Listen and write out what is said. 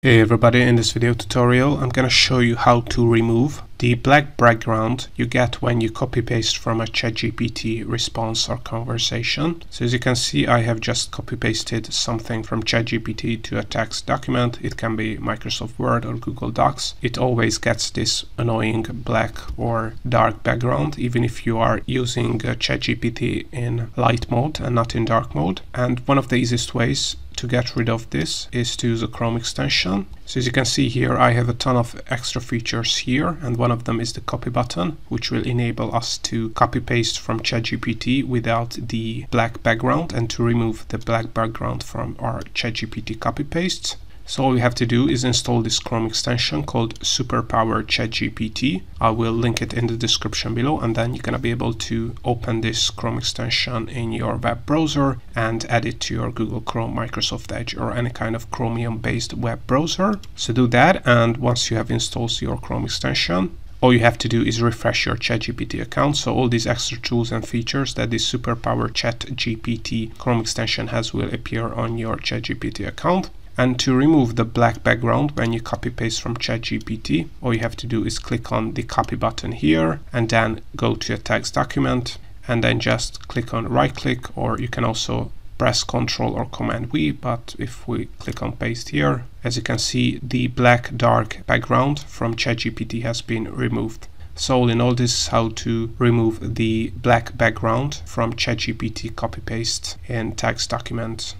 Hey everybody, in this video tutorial I'm gonna show you how to remove the black background you get when you copy paste from a ChatGPT response or conversation. So as you can see I have just copy pasted something from ChatGPT to a text document. It can be Microsoft Word or Google Docs. It always gets this annoying black or dark background even if you are using uh, ChatGPT in light mode and not in dark mode. And one of the easiest ways to get rid of this is to use a Chrome extension. So as you can see here, I have a ton of extra features here, and one of them is the copy button, which will enable us to copy paste from ChatGPT without the black background and to remove the black background from our ChatGPT copy pastes. So all you have to do is install this Chrome extension called Superpower ChatGPT. I will link it in the description below and then you're going to be able to open this Chrome extension in your web browser and add it to your Google Chrome, Microsoft Edge or any kind of Chromium based web browser. So do that and once you have installed your Chrome extension, all you have to do is refresh your ChatGPT account. So all these extra tools and features that this Superpower ChatGPT Chrome extension has will appear on your ChatGPT account. And to remove the black background when you copy paste from ChatGPT, all you have to do is click on the copy button here and then go to your text document and then just click on right click or you can also press Ctrl or Command V, but if we click on paste here, as you can see, the black dark background from ChatGPT has been removed. So all in all, this is how to remove the black background from ChatGPT copy paste in text document.